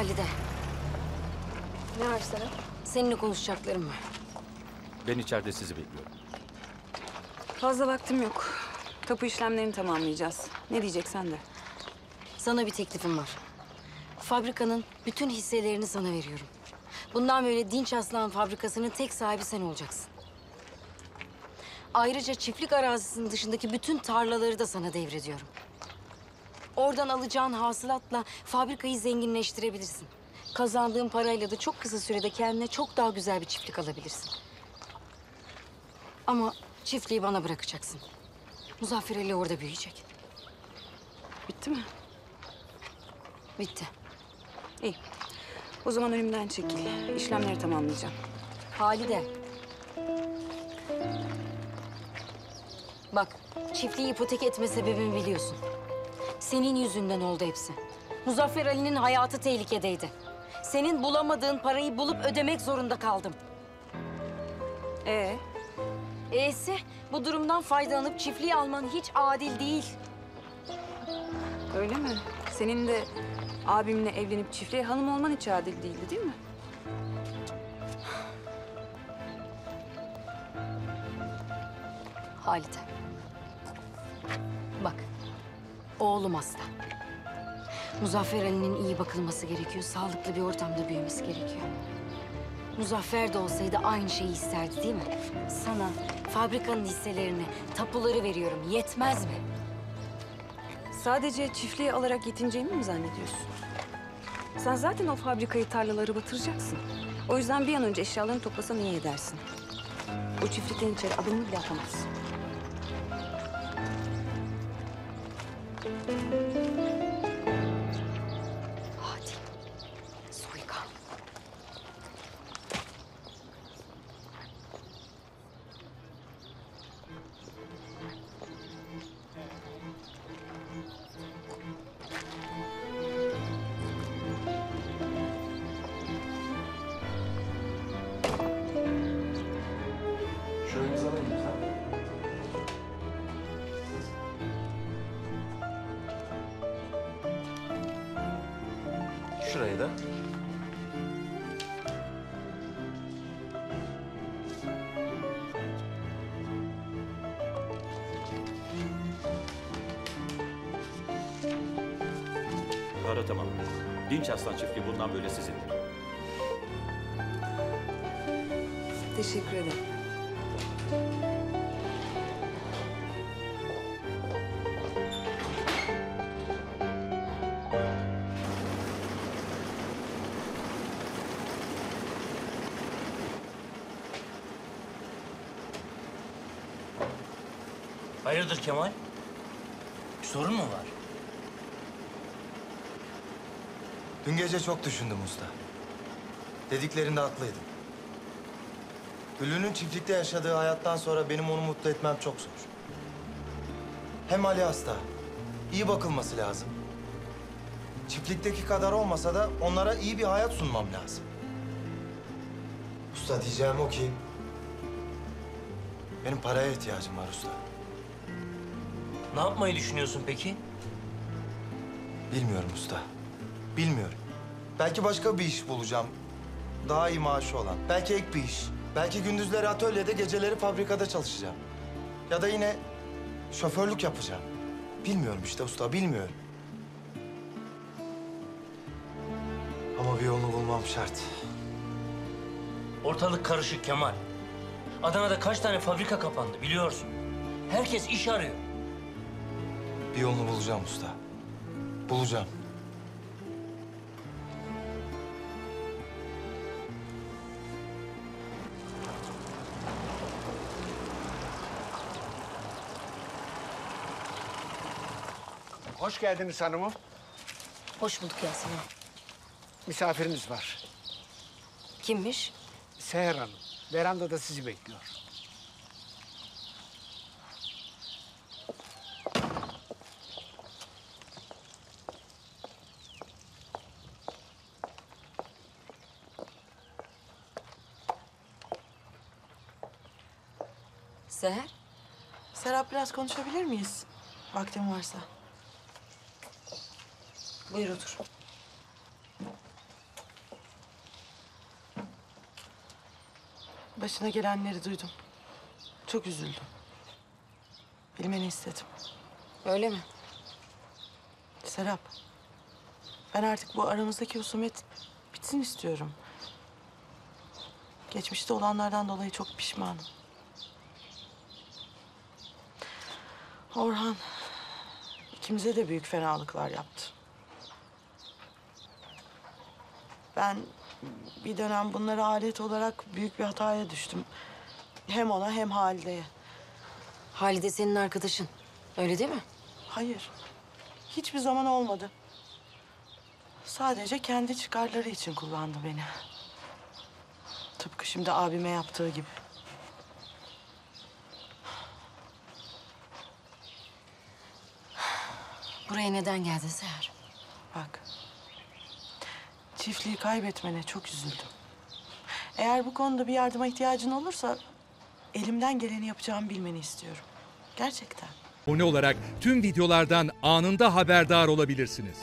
Halide, Ne var Serap? seninle konuşacaklarım var. Ben içeride sizi bekliyorum. Fazla vaktim yok. Tapu işlemlerini tamamlayacağız. Ne diyeceksen de. Sana bir teklifim var. Fabrikanın bütün hisselerini sana veriyorum. Bundan böyle Dinç Aslan fabrikasının tek sahibi sen olacaksın. Ayrıca çiftlik arazisinin dışındaki bütün tarlaları da sana devrediyorum. Oradan alacağın hasılatla fabrikayı zenginleştirebilirsin. Kazandığın parayla da çok kısa sürede kendine çok daha güzel bir çiftlik alabilirsin. Ama çiftliği bana bırakacaksın. Muzaffer Ali orada büyüyecek. Bitti mi? Bitti. İyi. O zaman önümden çekil. İşlemleri tamamlayacağım. Halide. Bak, çiftliği ipotek etme sebebimi biliyorsun. Senin yüzünden oldu hepsi. Muzaffer Ali'nin hayatı tehlikedeydi. Senin bulamadığın parayı bulup ödemek zorunda kaldım. Ee, E'si bu durumdan faydalanıp çiftliği alman hiç adil değil. öyle mi? Senin de abimle evlenip çiftliğe hanım olman hiç adil değildi değil mi? Halide. Bak, oğlum hasta. Muzaffer Ali'nin iyi bakılması gerekiyor. Sağlıklı bir ortamda büyümesi gerekiyor. Muzaffer de olsaydı aynı şeyi isterdi değil mi? Sana fabrikanın hisselerini, tapuları veriyorum. Yetmez mi? Sadece çiftliği alarak yetineceğimi mi zannediyorsun? Sen zaten o fabrikayı, tarlaları batıracaksın. O yüzden bir an önce eşyalarını toplasan iyi edersin. O çiftlikten içeri adımını bile atamazsın. Şurayı da. Para tamam. Dinç Aslan çiftliği bundan böyle sizindir. Teşekkür ederim. Hayırdır Kemal? Bir sorun mu var? Dün gece çok düşündüm usta. Dediklerinde haklıydın. Güllü'nün çiftlikte yaşadığı hayattan sonra benim onu mutlu etmem çok zor. Hem Ali hasta. iyi bakılması lazım. Çiftlikteki kadar olmasa da onlara iyi bir hayat sunmam lazım. Usta diyeceğim o ki... Benim paraya ihtiyacım var usta. Ne yapmayı düşünüyorsun peki? Bilmiyorum usta. Bilmiyorum. Belki başka bir iş bulacağım. Daha iyi maaşı olan. Belki ek bir iş. Belki gündüzleri atölyede, geceleri fabrikada çalışacağım. Ya da yine şoförlük yapacağım. Bilmiyorum işte usta, bilmiyorum. Ama bir yolunu bulmam şart. Ortalık karışık Kemal. Adana'da kaç tane fabrika kapandı biliyorsun. Herkes iş arıyor. Bir yolunu bulacağım usta. Bulacağım. Hoş geldiniz hanımım. Hoş bulduk Yasemin. Misafiriniz var. Kimmiş? Seher Hanım. Verandada sizi bekliyor. Seher? Serap biraz konuşabilir miyiz? Vaktim varsa. Buyur otur. Başına gelenleri duydum. Çok üzüldüm. Bilmeni istedim. Öyle mi? Serap, ben artık bu aramızdaki husumet bitsin istiyorum. Geçmişte olanlardan dolayı çok pişmanım. Orhan ikimize de büyük fenalıklar yaptı. Ben bir dönem bunlara alet olarak büyük bir hataya düştüm. Hem ona hem Halide'ye. Halide senin arkadaşın. Öyle değil mi? Hayır. Hiçbir zaman olmadı. Sadece kendi çıkarları için kullandı beni. Tıpkı şimdi abime yaptığı gibi. Buraya neden geldin Seher? Bak. Çiftliği kaybetmene çok üzüldüm. Eğer bu konuda bir yardıma ihtiyacın olursa... ...elimden geleni yapacağımı bilmeni istiyorum. Gerçekten. abone olarak tüm videolardan anında haberdar olabilirsiniz.